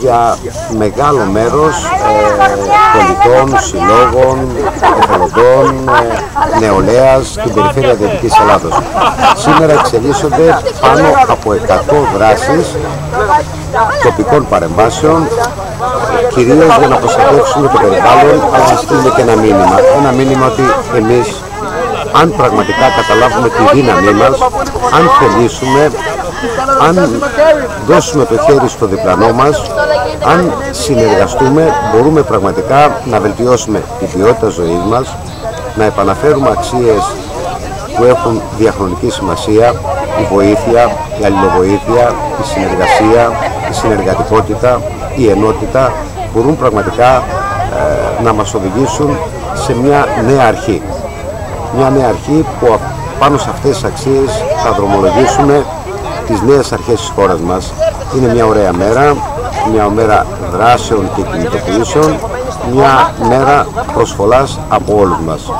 για μεγάλο μέρος ε, πολιτών, συλλόγων, εθελοντών, ε, νεολαίας στην περιφέρεια Δυτικής Ελλάδος. Σήμερα εξελίσσονται πάνω από 100 δράσεις τοπικών παρεμβάσεων κυρίως για να προστατεύσουμε το περιβάλλον αλλά να στείλουμε και ένα μήνυμα. Ένα μήνυμα ότι εμείς αν πραγματικά καταλάβουμε τη δύναμή μας, αν θελήσουμε, αν δώσουμε το χέρι στο διπλανό μας, αν συνεργαστούμε, μπορούμε πραγματικά να βελτιώσουμε την ποιότητα ζωής μας, να επαναφέρουμε αξίες που έχουν διαχρονική σημασία, η βοήθεια, η αλληλοβοήθεια, η συνεργασία, η συνεργατικότητα, η ενότητα, μπορούν πραγματικά ε, να μας οδηγήσουν σε μια νέα αρχή μια νέα αρχή που πάνω σε αυτές τις αξίες θα δρομολογήσουμε τις νέες αρχές της χώρας μας. Είναι μια ωραία μέρα, μια μέρα δράσεων και κινητοποιήσεων, μια μέρα προσφολάς από όλους μας.